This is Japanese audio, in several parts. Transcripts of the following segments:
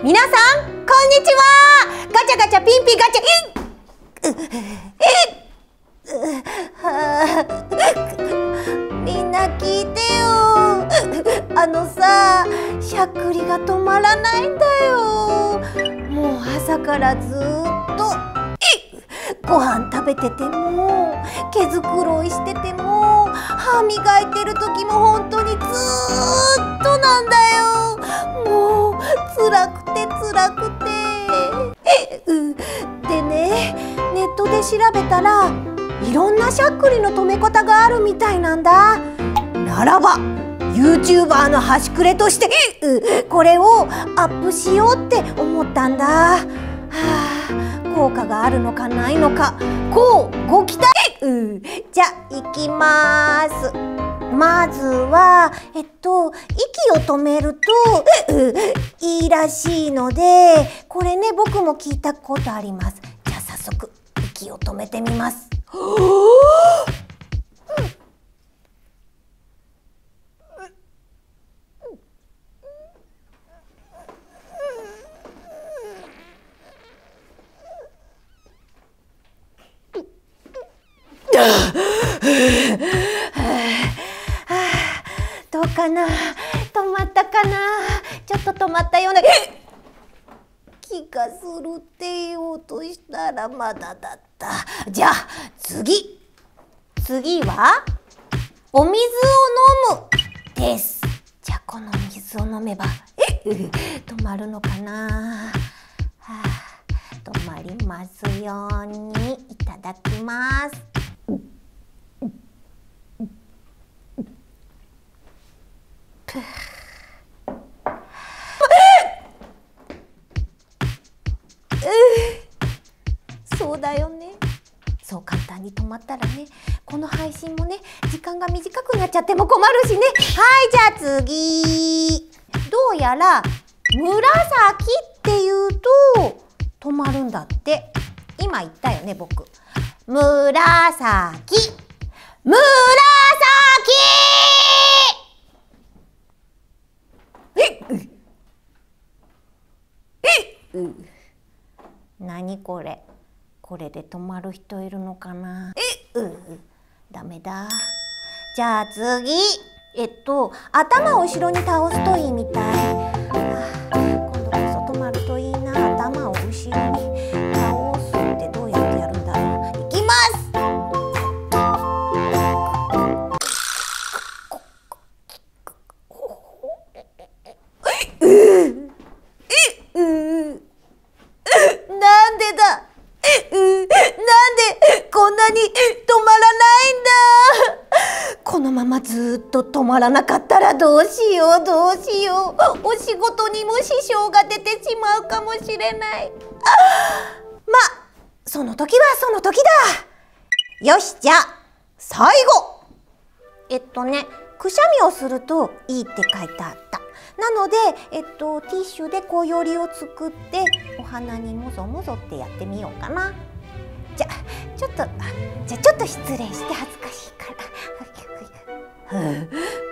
皆さんこんにちは。ガチャガチャピンピガチャみんな聞いてよあのさしゃっくりが止まらないんだよもう朝からずっとご飯食べてても毛づくろいしてても歯磨いてる時も本当にずっと調べたらいろんなしゃっくりの止め方があるみたいなんだ。ならば YouTuber の端くれとしてこれをアップしようって思ったんだ。はあ、効果があるのかないのかこうご期待。うじゃ行きます。まずはえっと息を止めるといいらしいのでこれね僕も聞いたことあります。を止めてみます。どうかな？止まったかな？ちょっと止まったような気がするって言おうとしたらまだだった。じゃあ次。次はお水を飲むです。じゃあこの水を飲めばえ止まるのかな、はあ、止まりますようにいただきます。そうだよね。そう簡単に止まったらね。この配信もね時間が短くなっちゃっても困るしね。はいじゃあ次。どうやら紫っていうと止まるんだって。今言ったよね僕。紫。紫。何これ。これで止まる人いるのかな？え？うダメだ。じゃあ次。えっと頭を後ろに倒すといいみたい、まらなかったらどうしようどうしよう。お仕事にも支障が出てしまうかもしれない。まその時はその時だ。よしじゃあ最後。えっとねくしゃみをするといいって書いてあった。なので、えっと、ティッシュでこよりを作ってお花にもぞもぞってやってみようかな。じゃちょっとじゃちょっと失礼して恥ずかしいから。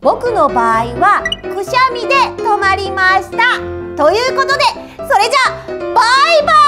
僕の場合はくしゃみで止まりました。ということでそれじゃあバイバイ！